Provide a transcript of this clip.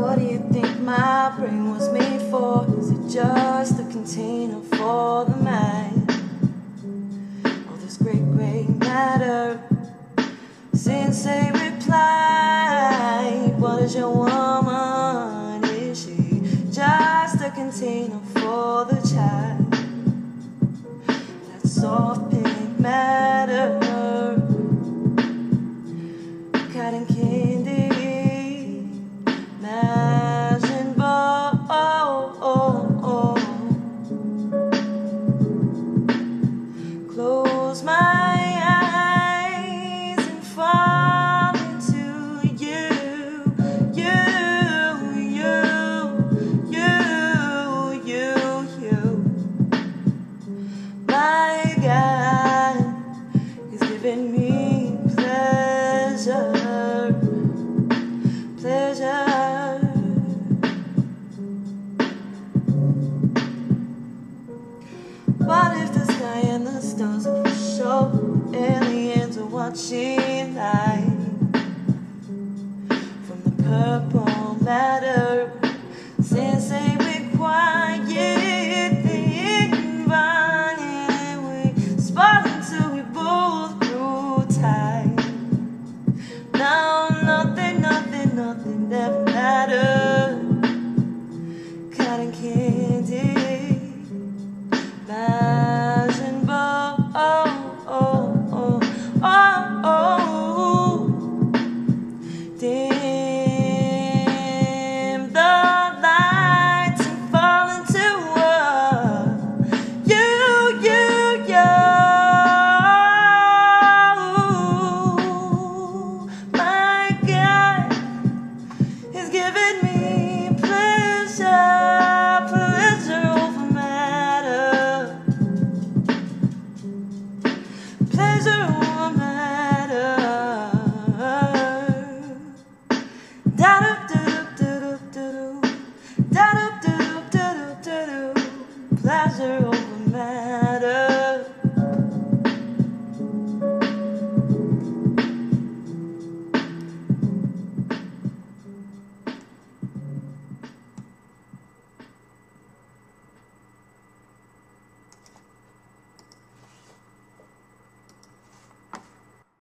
What do you think my brain was made for? Is it just a container for the mind? All this great great matter. Since they replied, What is your woman? Is she just a container for the child? What if the sky and the stars for show? Aliens are watching light from the purple matter.